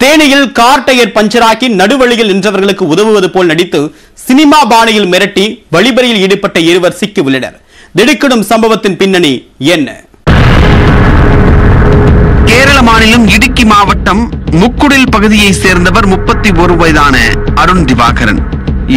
தேனியில் car tyre பஞ்சராக்கி நடுவழியில் நின்றவர்களுக்கு உதவுவது போல் நடித்து சினிமா பாணியில் மிரட்டி வழிபறியில் ஈடுபட்ட இருவர் சிக்கி உள்ளனர். திடுக்கிடும் சம்பவத்தின் பின்னணி என்ன? கேரள மாநிலம் இடுக்கி மாவட்டம் முக்குடில் பகுதியை சேர்ந்தவர் முப்பத்தி ஒரு வயதான அருண் திவாகரன்.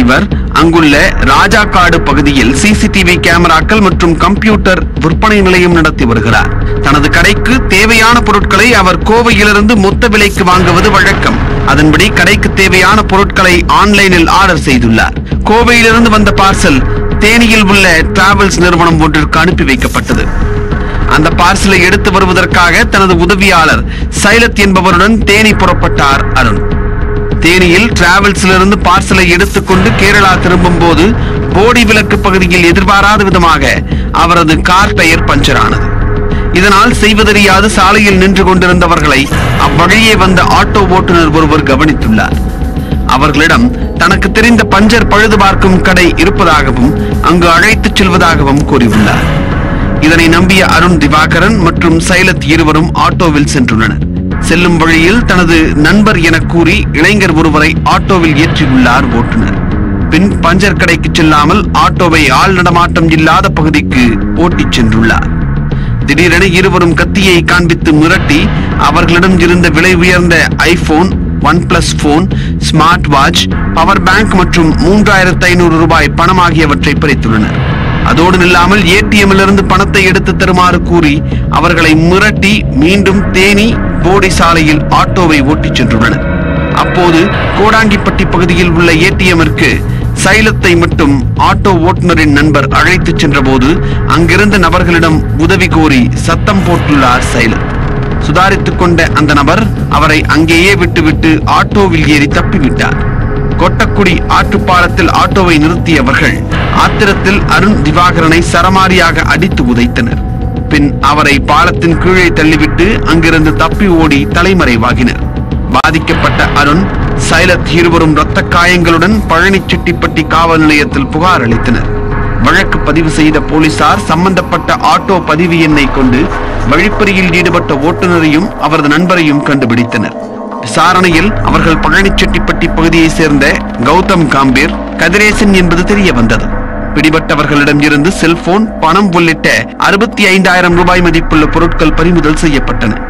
இவர் அங்குள்ள ராஜாக்காடு பகுதியில் சிசிடிவி கேமராக்கள் மற்றும் கம்ப்யூட்டர் விற்பனை நிலையம் நடத்தி வருகிறார். தனது கடைக்கு தேவையான பொருட்களை அவர் கோவையிலிருந்து மொத்த விலைக்கு வாங்குவது வழக்கம். அதன்படி கடைக்கு தேவையான பொருட்களை ஆன்லைனில் ஆர்டர் செய்துள்ளார். கோவையிலிருந்து வந்த பார்சல் தேனியில் உள்ள டிராவல்ஸ் நிறுவனம் ஒன்றிற்கு அனுப்பி வைக்கப்பட்டது. அந்த பார்சலை எடுத்து வருவதற்காக தனது உதவியாளர் சைலத் என்பவருடன் தேனி புறப்பட்டார் அருண். தேனியில் டிராவல்ஸிலிருந்து பார்சலை எடுத்துக்கொண்டு கேரளா திரும்பும் போது போடி விலக்கு பகுதியில் எதிர்பாராத விதமாக அவரது கார் டயர் பஞ்சர் ஆனது இதனால் செய்வதறியாது சாலையில் நின்று கொண்டிருந்தவர்களை அவ்வழியே வந்த ஆட்டோ ஓட்டுநர் ஒருவர் கவனித்துள்ளார். அவர்களிடம் தனக்கு தெரிந்த பஞ்சர் பழுது பார்க்கும் கடை இருப்பதாகவும் அங்கு அழைத்துச் செல்வதாகவும் கூறியுள்ளார். இதனை நம்பிய அருண் திவாகரன் மற்றும் சைலத் இருவரும் ஆட்டோவில் சென்றுள்ளனர். செல்லும் வழியில் தனது நண்பர் என கூறி இளைஞர் ஒருவரை ஆட்டோவில் ஏற்றியுள்ளார் ஓட்டுநர். பின் பஞ்சர் கடைக்கு செல்லாமல் ஆட்டோவை ஆள் நடமாட்டம் இல்லாத பகுதிக்கு ஓட்டிச் சென்றுள்ளார். திடீரென இருவரும் கத்தியை காண்பித்து மிரட்டி அவர்களிடம் இருந்த விலை உயர்ந்த iPhone OnePlus phone smart watch power bank மற்றும் மூன்றாயிரத்து ஐநூறு ரூபாய் பணம் ஆகியவற்றை பறித்துள்ளனர். அதோடு நில்லாமல் ஏடிஎம்மிலிருந்து பணத்தை எடுத்து தருமாறு கூறி அவர்களை மிரட்டி மீண்டும் தேனி போடி சாலையில் ஆட்டோவை ஓட்டிச் சென்றுள்ளனர் அப்போது கோடாங்கிப்பட்டி பகுதியில் உள்ள ஏடிஎம்மிற்கு சைலத்தை மட்டும் ஆட்டோ ஓட்டுநரின் நண்பர் அழைத்துச் சென்றபோது அங்கிருந்த நபர்களிடம் உதவி கோரி சத்தம் போட்டுள்ளார் சைலத். சுதாரித்துக் கொண்ட அந்த நபர் அவரை அங்கேயே விட்டுவிட்டு ஆட்டோவில் ஏறி தப்பிவிட்டார். கொட்டக்குடி ஆற்றுப்பாலத்தில் ஆட்டோவை நிறுத்தியவர்கள் ஆத்திரத்தில் அருண் திவாகரனை சரமாரியாக அடித்து உதைத்தனர். பின் அவரை பாலத்தின் கீழே தள்ளிவிட்டு அங்கிருந்து தப்பி ஓடி தலைமறைவாகினர். பாதிக்கப்பட்ட அருண் சைலத் இருவரும் இரத்த காயங்களுடன் பழனிச்செட்டிப்பட்டி காவல் நிலையத்தில் புகார் அளித்தனர். வழக்கு பதிவு செய்த போலீசார் சம்பந்தப்பட்ட ஆட்டோ பதிவு எண்ணை கொண்டு வழிப்பறியில் ஈடுபட்ட ஓட்டுநரையும் அவரது நண்பரையும் கண்டுபிடித்தனர். விசாரணையில் அவர்கள் பழனிச்செட்டிப்பட்டி பகுதியைச் சேர்ந்த கௌதம் காம்பீர் கதிரேசன் என்பது தெரிய வந்தது பிடிபட்டவர்களிடம் இருந்து செல்போன் பணம் உள்ளிட்ட அறுபத்தி ஐந்தாயிரம் ரூபாய் மதிப்புள்ள பொருட்கள் பறிமுதல் செய்யப்பட்டன.